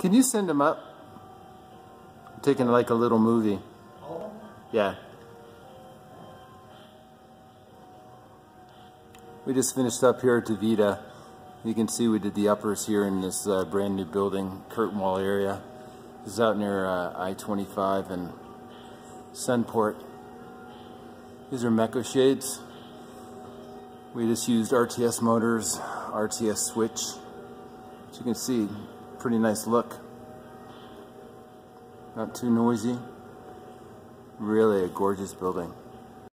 Can you send them up? I'm taking like a little movie. Yeah. We just finished up here at DaVita. You can see we did the uppers here in this uh, brand new building, curtain wall area. This is out near uh, I-25 and Sunport. These are Mecho shades. We just used RTS motors, RTS switch. As you can see, pretty nice look. Not too noisy. Really a gorgeous building.